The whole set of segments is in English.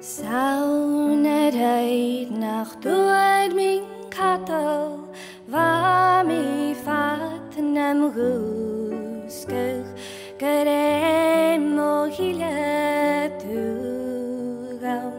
Saunet eit nach duet min kato Va mi fat nem ruskech Gere mo hilet ugam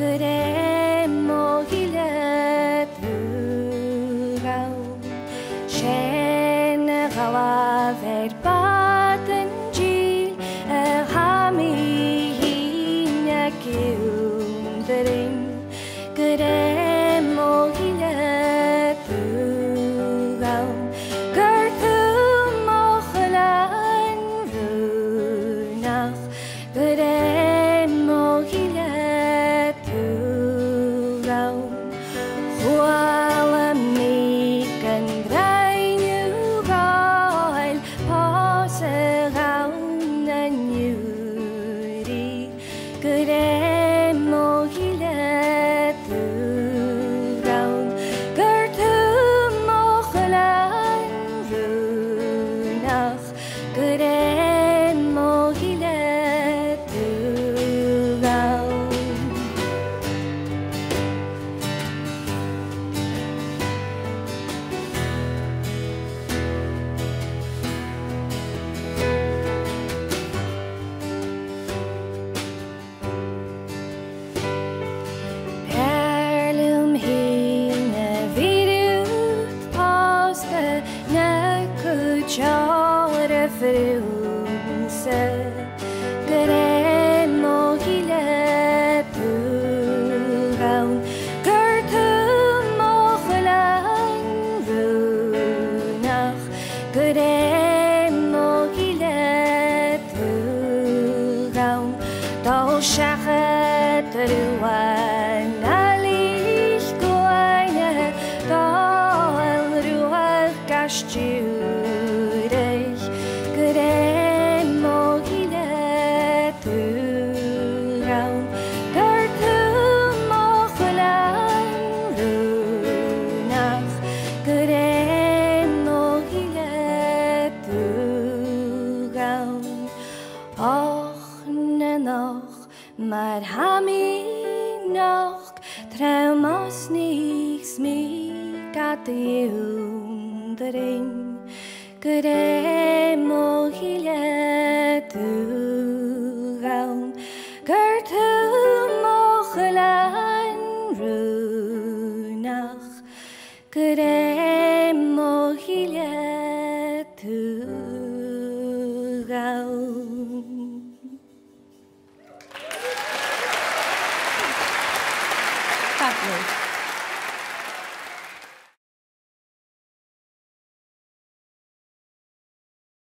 Good. ever 그래 뭐 길에 불가운 noch, mar ha mi noch, trau mas nichts mi gat eum derim, gure mo hile du gaum, gur tu mo chlein runach, Thank you.